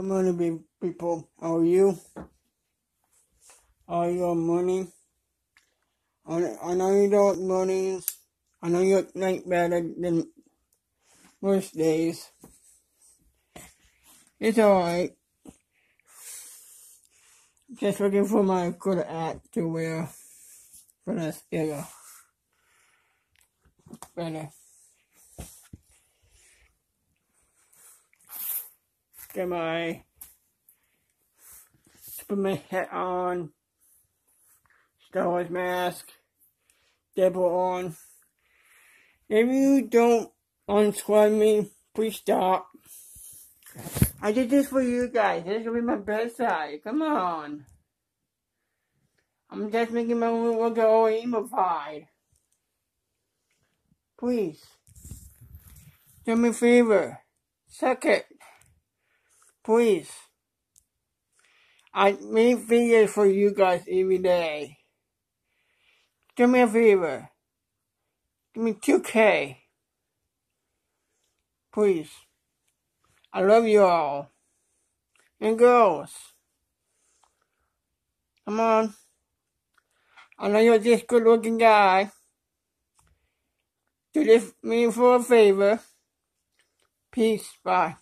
Morning, people. Are you? Are your morning? I know you don't have money. I know you night better than most days. It's alright. Just looking for my good hat to wear for this era. Better. Get my put my hat on. Star Wars mask. Devil on. If you don't unsubscribe me, please stop. I did this for you guys. This will be my best side. Come on. I'm just making my little girl emofied. Please. Do me a favor. Suck it. Please. I make videos for you guys every day. Do me a favor. Give me 2K. Please. I love you all. And girls. Come on. I know you're just good looking guy. Do this me for a favor. Peace. Bye.